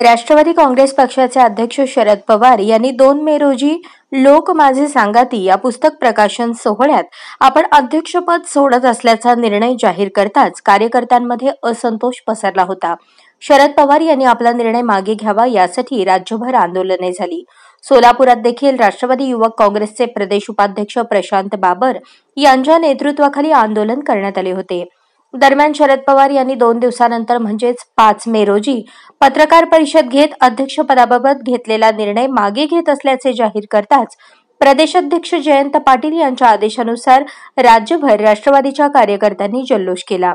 राष्ट्रवादी काँग्रेस पक्षाचे अध्यक्ष शरद पवार यांनी दोन मे रोजी लोक माझे सांगाती या पुस्तक प्रकाशन सोहळ्यात आपण अध्यक्षपद सोडत असल्याचा निर्णय जाहीर करताच कार्यकर्त्यांमध्ये असंतोष पसरला होता. शरद पवार यांनी आपला निर्णय मागे घ्यावा यासाठी राज्यभर आंदोलने झाली. सोलापुरात देखील राष्ट्रवादी युवक काँग्रेसचे प्रदेश उपाध्यक्ष प्रशांत बाबर यांच्या नेतृत्वाखाली आंदोलन करण्यात आले होते. दरम्यान शरद पवार यांनी दोन दिवसानंतर म्हणजेच पाच मे रोजी पत्रकार परिषद घेत अध्यक्षपदाबाबत घेतलेला निर्णय मागे घेत असल्याचे जाहीर करताच प्रदेशाध्यक्ष जयंत पाटील यांच्या आदेशानुसार राज्यभर राष्ट्रवादीच्या कार्यकर्त्यांनी जल्लोष केला.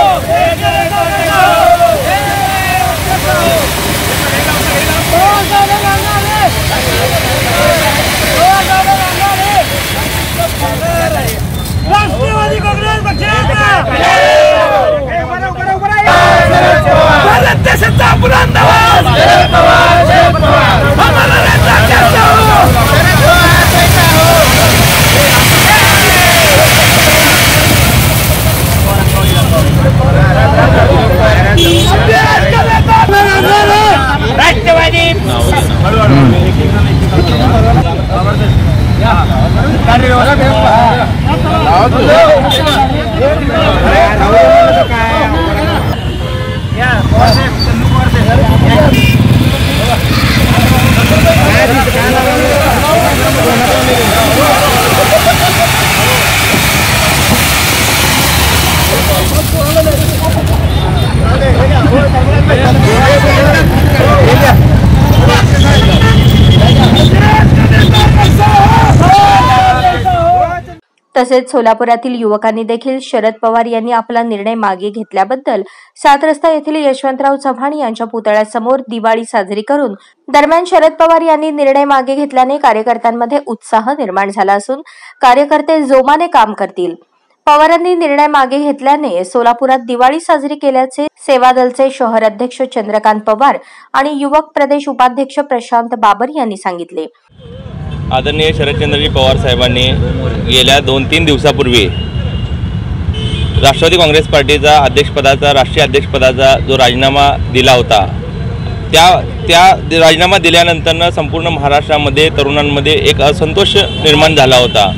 Hello. Hello. तसेच सोलापुरातील युवकांनी देखील शरद पवार यांनी आपला निर्णय मागे घेतल्याबद्दल सात रस्ता येथील यशवंतराव चव्हाण यांच्या पुतळ्यासमोर दिवाळी साजरी करून दरम्यान शरद पवार यांनी निर्णय मागे घेतल्याने कार्यकर्त्यांमध्ये उत्साह निर्माण झाला असून कार्यकर्ते जोमाने काम करतील. पवारांनी निर्णय मागे घेतल्याने सोलापुरात दिवाळी साजरी केल्याचे सेवा दलचे शहर अध्यक्ष चंद्रकांत पवार आणि युवक प्रदेश उपाध्यक्ष प्रशांत बाबर यांनी सांगितले. आदरणीय शरदचंद्रजी पवार साहेबांनी गेल्या दोन तीन दिवसापूर्वी राष्ट्रवादी काँग्रेस पार्टीचा अध्यक्षपदाचा राष्ट्रीय अध्यक्षपदाचा जो राजीनामा दिला होता त्या त्या राजीनामा दिल्यानंतरनं संपूर्ण महाराष्ट्रामध्ये तरुणांमध्ये एक असंतोष निर्माण झाला होता.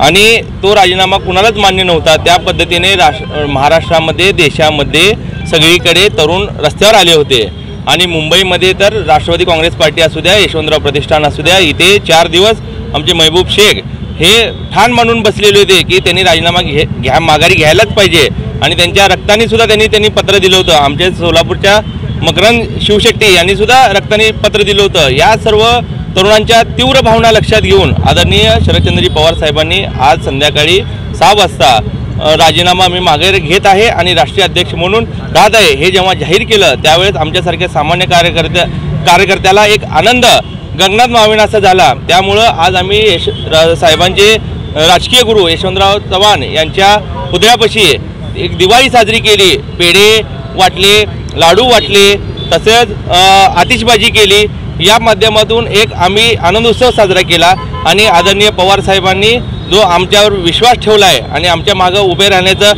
आणि तो राजीनामा कुणालाच मान्य नव्हता त्या पद्धतीने राष्ट्र महाराष्ट्रामध्ये देशामध्ये सगळीकडे तरुण रस्त्यावर आले होते. आणि मुंबईमध्ये तर राष्ट्रवादी काँग्रेस पार्टी असू द्या यशवंतराव प्रतिष्ठान असू द्या इथे चार दिवस आमचे महबूब शेख हे ठाण मानून बसलेले होते की त्यांनी राजीनामा घे घ्या माघारी घ्यायलाच पाहिजे. आणि त्यांच्या रक्ताने सुद्धा त्यांनी त्यांनी पत्र दिलं होतं. आमच्या सोलापूरच्या मकरंद शिवशेट्टी यांनी सुद्धा रक्ताने पत्र दिलं होतं. या सर्व तरुणांच्या तीव्र भावना लक्षात घेऊन आदरणीय शरदचंद्रजी पवार साहेबांनी आज संध्याकाळी सहा वाजता राजीनामा मी मागे घेत आहे आणि राष्ट्रीय अध्यक्ष म्हणून राहत आहे. हे जेव्हा जाहीर केलं त्यावेळेस आमच्यासारख्या सामान्य कार्यकर्त्या कार्यकर्त्याला एक आनंद गगनात मावेनासा झाला. त्यामुळं आज आम्ही यश साहेबांचे राजकीय गुरु यशवंतराव चव्हाण यांच्या पुतळ्यापाशी एक दिवाळी साजरी केली. पेढे वाटले लाडू वाटले तसेच आतिषबाजी केली. या माध्यमातून एक आम्ही आनंदोत्सव साजरा केला आणि आदरणीय पवार साहेबांनी जो आमच्यावर विश्वास ठेवला आहे आणि आमच्या मागं उभे राहण्याचं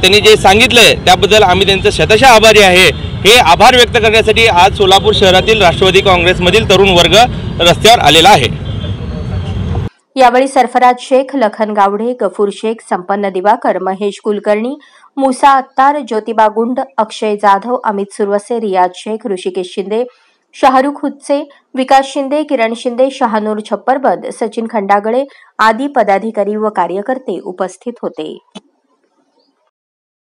त्यांनी जे सांगितलं आहे त्याबद्दल आम्ही त्यांचं शतशः आभारी आहे. हे आभार व्यक्त करण्यासाठी आज सोलापूर शहरातील राष्ट्रवादी काँग्रेसमधील तरुण वर्ग रस्त्यावर आलेला आहे. यावेळी सरफराज शेख लखन गावडे गफूर शेख संपन्न दिवाकर महेश कुलकर्णी मुसा अत्तार ज्योतिबा गुंड अक्षय जाधव अमित सुरवसे रियाज शेख ऋषिकेश शिंदे शाहरुख हुच्चे विकास शिंदे किरण शिंदे शहानूर छप्परबद सचिन खंडागळे आदी पदाधिकारी व कार्यकर्ते उपस्थित होते.